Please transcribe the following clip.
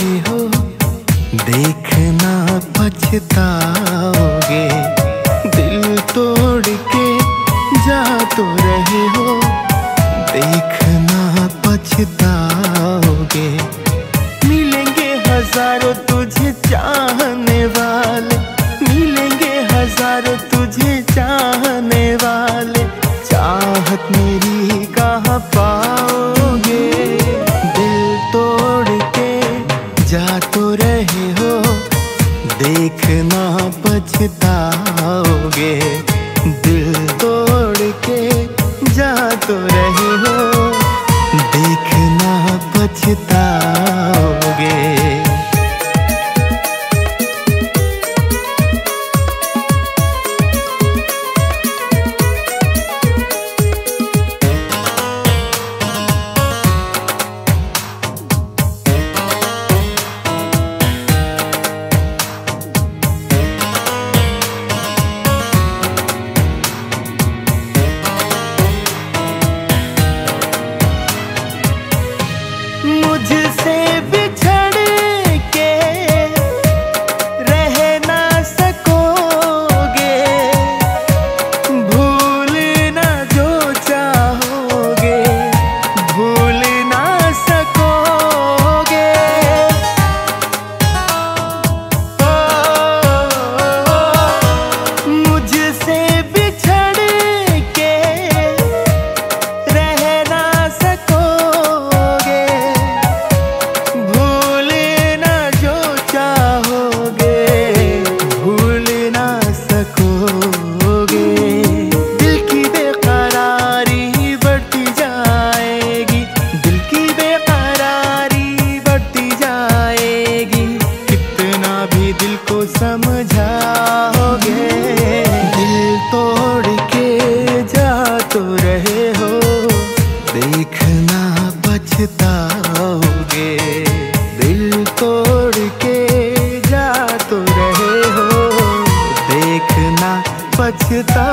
रही हो, देखना पछताओगे। दिल तोड़ के जा तो रहे हो, देखना पछताओगे। मिलेंगे हज़ारों तुझे चाहने वाले, मिलेंगे हज़ारों तुझे पछताओगे? दिल तोड़ के जा तो रही हो। देखना पछता कितना पछताओगे? दिल तोड़ के जा तो रहे हो। देखना बचता